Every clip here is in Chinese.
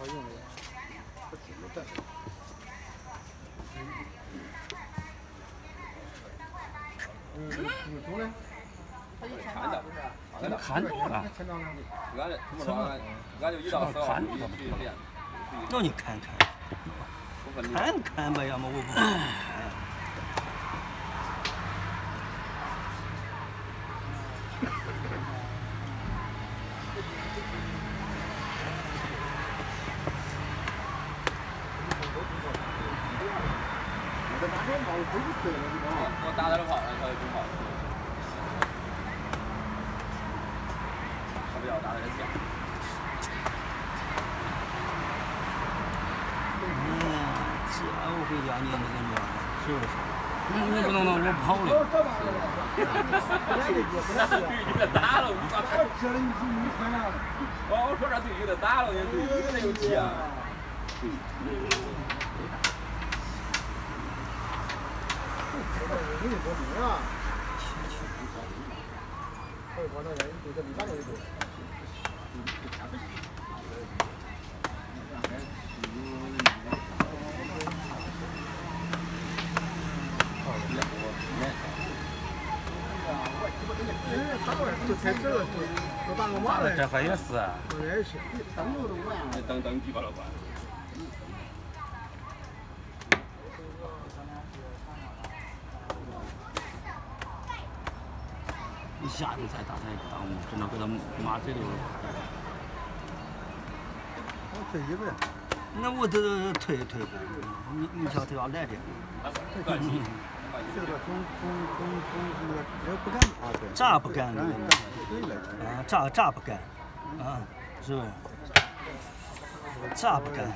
好用的，不怎么站。嗯，看到，了。俺这怎么说？俺就一到十号必须练。让你看看，看看吧，要么我不我打他的话，他就中炮。他不要打那个线。这我回家你那个么，是不？你你不能让我跑了。有点打了，我我说这队有点打了，有点有气啊。这还也是。等等几把了吧？你下去再打他也不耽误，只能给他骂嘴里了。我退一步。那我这退一退，你你瞧他要来的。这个中中中中那个也不敢啊，对。咋不敢呢？啊，咋咋不干？啊，是不是？咋不敢？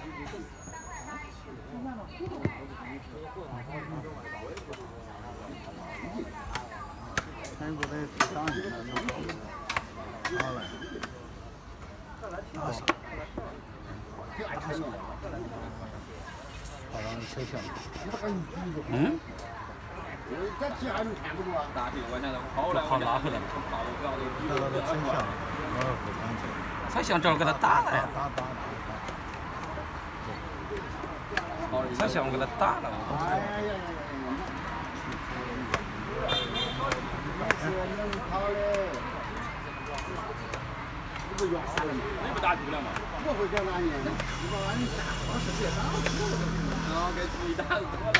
全部得当起来，好嘞。啊是。好让你车厢。嗯？这其他人看不住啊。大队我现在跑了，跑拉回来了。到那个车厢，我不敢进。才想正好给他打了呀。才想我给他打了。是能跑的。你不压了吗？你了吗？我会叫哪年？你把俺打，当时别打了。啊，给注意打多了。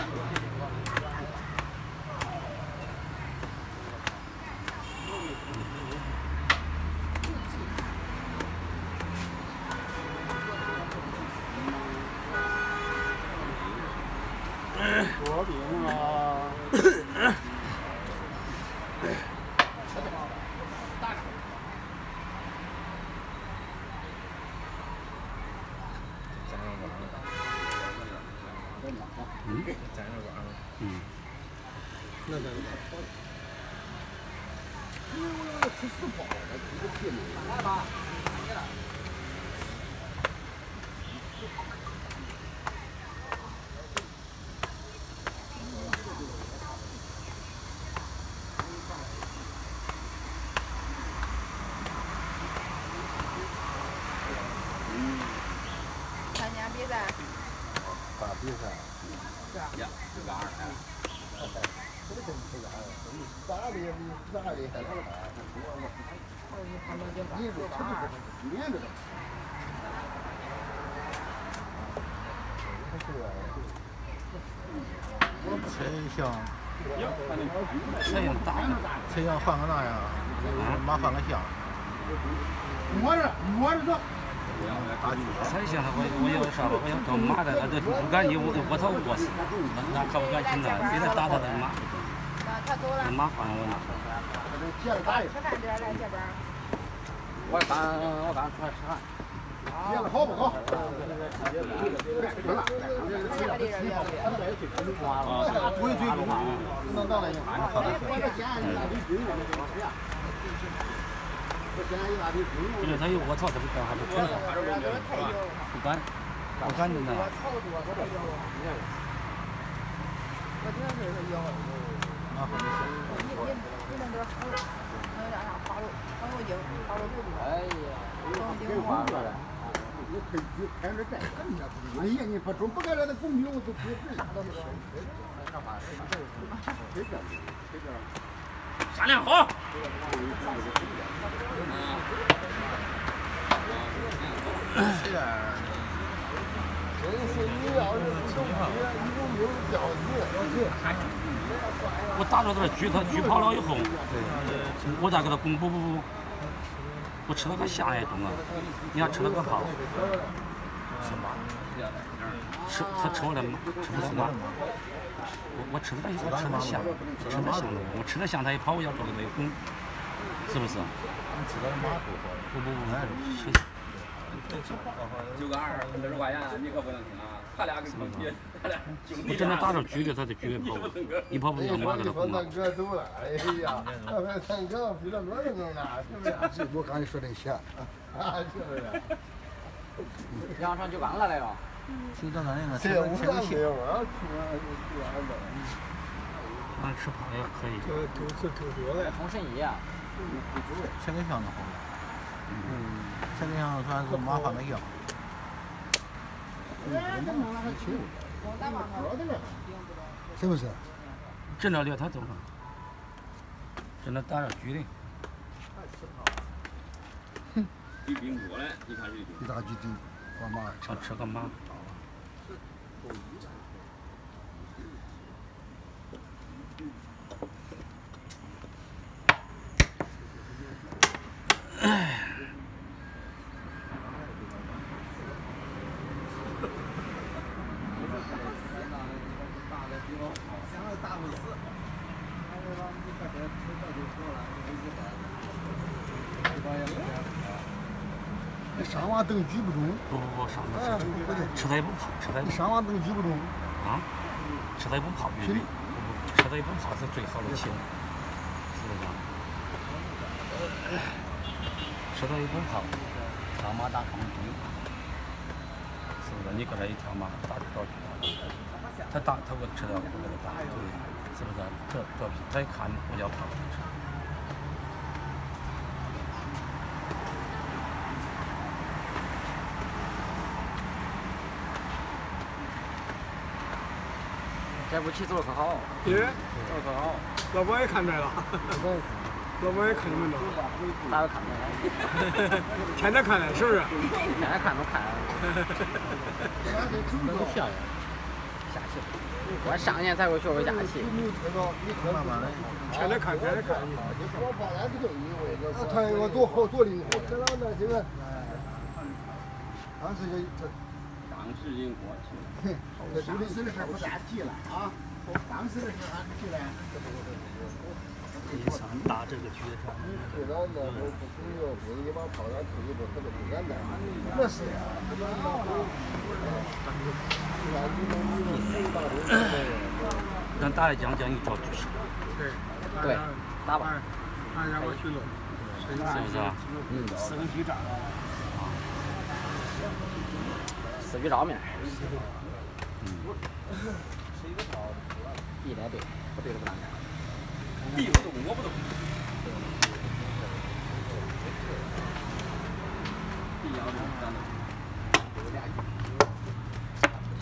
多病啊！嗯。在那玩了。嗯。那个。因为我要吃四包了，这个天来吧，你了。参加比赛。打比赛。呀，这个二台。这个真厉害，咋的车厢。车厢大。车厢换个那样，马换个厢。摸着摸着走。才想他我我要啥吧？我要跟马的，这不敢你我我操我死，那可不敢听他，非得打他的马。了。马换我了。吃饭点来这边。我刚我刚出来吃饭。练的好不好？啊，对对对。到了，俺这好的是。有卧槽，他不干，还不不干，不干净的。我听说是有。你你你们这好，那个叫啥花露花露精，花露肚子。哎呀，黄精花露。你推举开着带干的，哎呀，你不准不干这那公牛都不是。啥都是。商量好。我打着他狙他狙跑了以后，我再给他拱不不不，我吃了个香也中啊！你看吃了个炮，吃他吃我的吃不是吗？我我吃了以后吃了香，吃了香我吃了香他一跑我要做给他一拱，是不是？不不不，吃。九个二二十块钱，你可不能听啊！他俩跟兄弟，他俩兄弟。我真的打着狙的，他就狙的跑，你跑不就马给他攻了。哥走了，哎呀，他们三个比他多着呢，是不是？我刚才说的些，啊，是不是？杨上就刚来了哟。谁找咱那个？谁我咋没有啊？俺吃胖也可以。都都是都多了。封神一啊。切个香的好。嗯。这个样算是麻烦的药。是不是？真的猎他走了，真的打着狙的。哼。你看这个。一大狙顶，把马吃吃个马。不中。不不不，上瓦吃它也不怕，吃它。上瓦灯举不动。啊？吃它也不怕，不不，吃它也不怕是最好的气，是不是？吃它也不怕，跳马打双击，是不是？你搁这一跳马，打就着急了。他打，他我吃到我给他打，是不是？这这他一看我叫怕。这步棋走的可好，对，走的可好。老板也看出来了，老板也看你们了，哪有看出来？天天看的，是不是？天天看都看。那都下下棋，我上年才会学会下棋。慢慢的，天天看，天天看。他我多好多灵活，这那这个，当时就。当时已经过去了。当时的事不咋提了啊！当时的事还提了。第三打这个局上。对了，那会不朋友不一把炮弹出去不可能不简单。那是呀。咱打一将将一着就是。对。对。打吧。俺家我去了。是不是？嗯。四个局长。四局照面。一来对，不对就不干。你不动，我不动。必要动。